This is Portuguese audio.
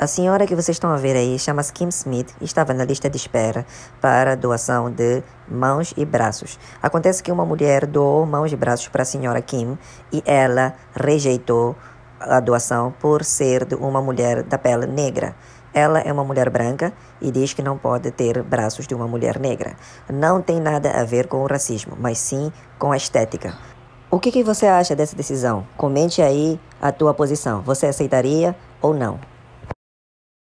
A senhora que vocês estão a ver aí chama-se Kim Smith e estava na lista de espera para doação de mãos e braços. Acontece que uma mulher doou mãos e braços para a senhora Kim e ela rejeitou a doação por ser de uma mulher da pele negra. Ela é uma mulher branca e diz que não pode ter braços de uma mulher negra. Não tem nada a ver com o racismo, mas sim com a estética. O que, que você acha dessa decisão? Comente aí a tua posição. Você aceitaria ou não?